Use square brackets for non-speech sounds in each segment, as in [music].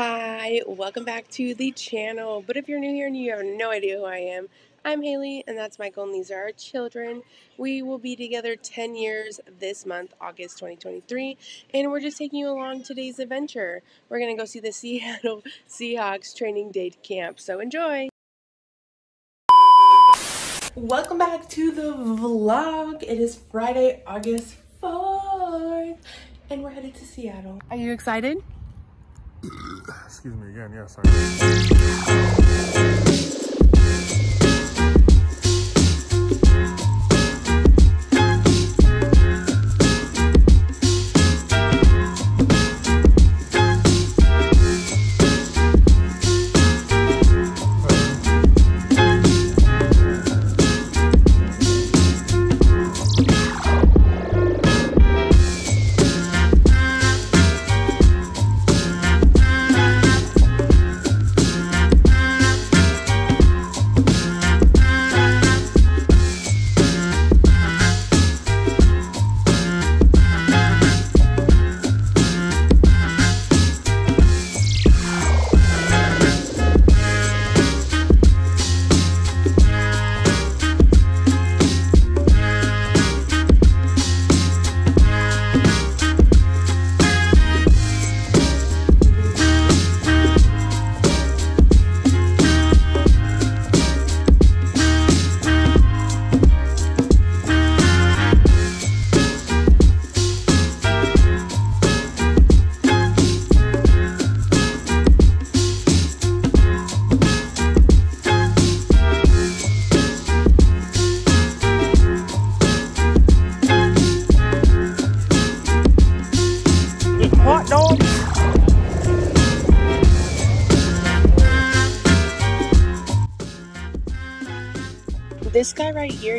Hi, welcome back to the channel. But if you're new here and you have no idea who I am, I'm Haylee and that's Michael and these are our children. We will be together 10 years this month, August 2023, and we're just taking you along today's adventure. We're going to go see the [laughs] Seattle Seahawks training day camp, so enjoy! Welcome back to the vlog. It is Friday, August 4th, and we're headed to Seattle. Are you excited? Excuse me again, yes.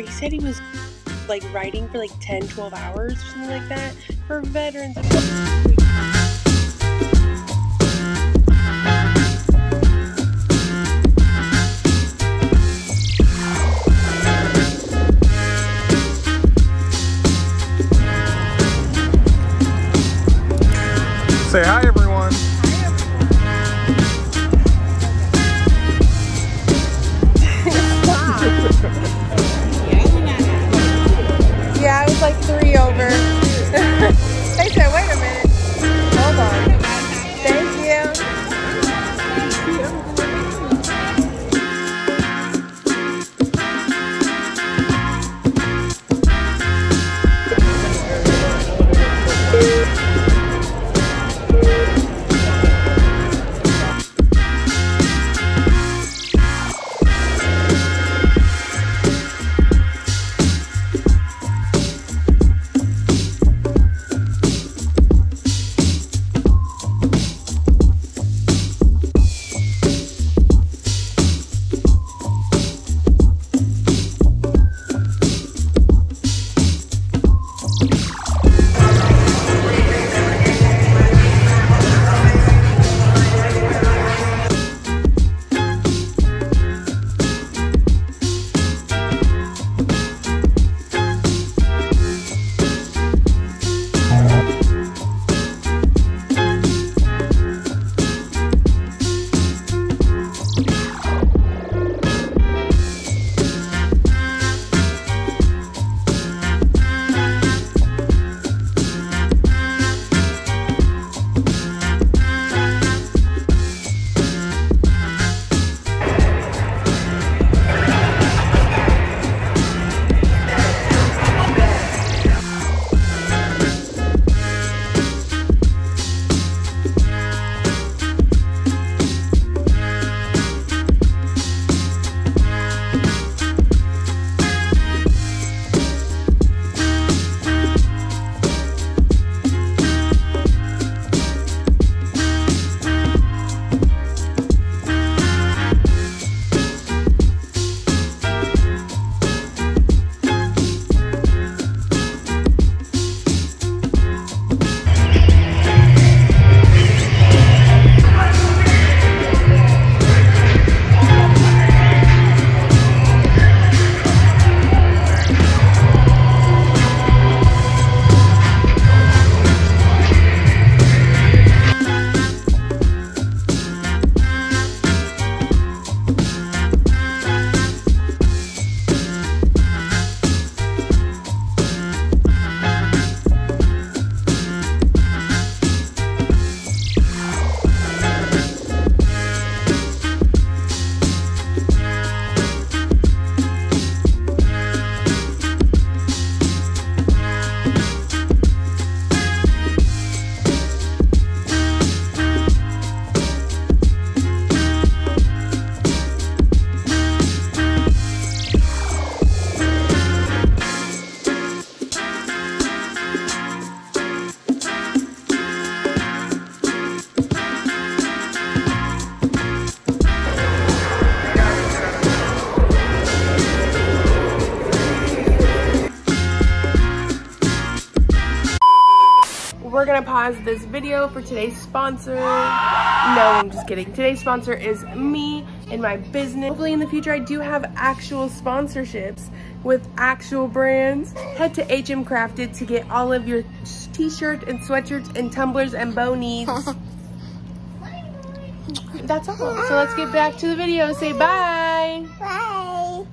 He said he was like riding for like 10, 12 hours or something like that for veterans. Say hi, everyone. Gonna pause this video for today's sponsor. No, I'm just kidding. Today's sponsor is me and my business. Hopefully in the future I do have actual sponsorships with actual brands. Head to HM Crafted to get all of your t-shirts and sweatshirts and tumblers and bow needs. [laughs] That's all. So let's get back to the video. Say bye. Bye.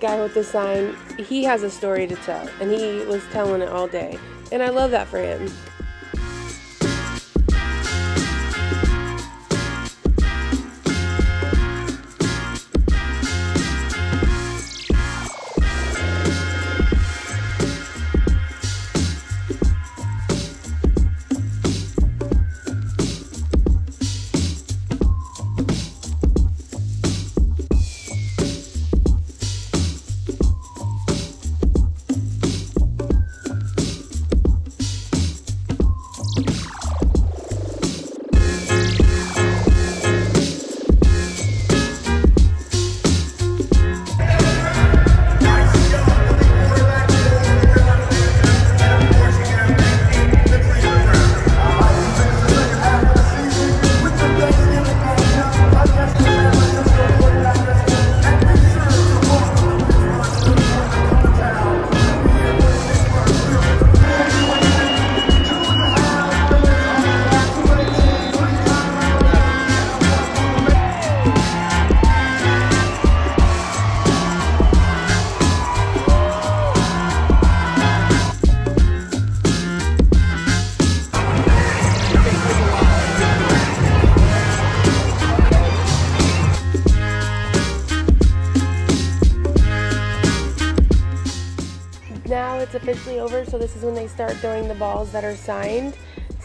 Guy with the sign? He has a story to tell, and he was telling it all day. And I love that for him. So this is when they start throwing the balls that are signed.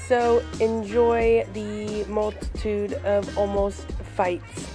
So enjoy the multitude of almost fights.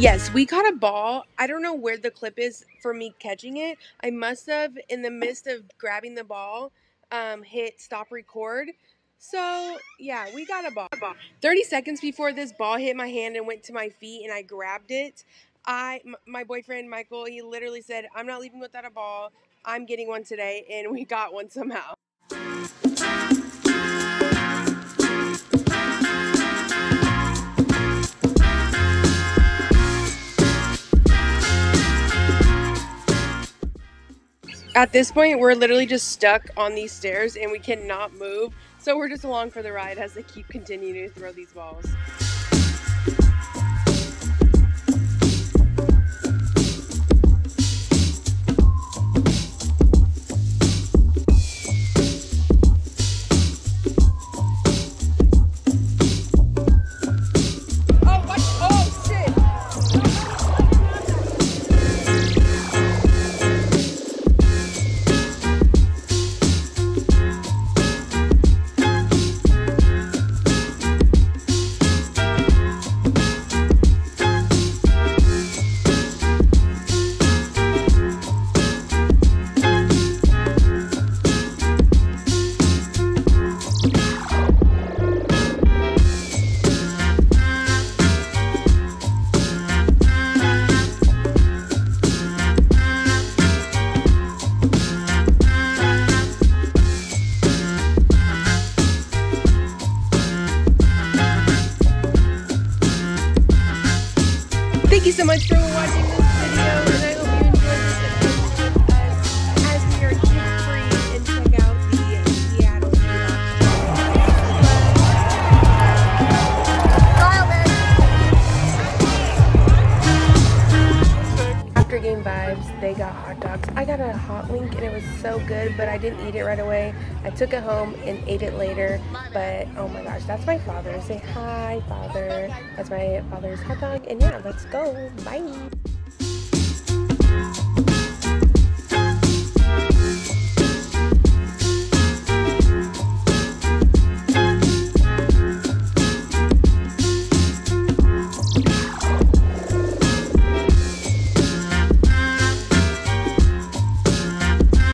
Yes, we caught a ball. I don't know where the clip is for me catching it. I must have, in the midst of grabbing the ball, um, hit stop record. So, yeah, we got a ball. 30 seconds before this ball hit my hand and went to my feet and I grabbed it, I m- my boyfriend Michael, he literally said, "I'm not leaving without a ball. I'm getting one today." And we got one somehow. At this point, we're literally just stuck on these stairs and we cannot move. So we're just along for the ride as they keep continuing to throw these balls. Hot dogs. I got a hot link and it was so good, but I didn't eat it right away. I took it home and ate it later. But oh my gosh, that's my father. Say hi, father. That's my father's hot dog. And yeah, let's go. Bye.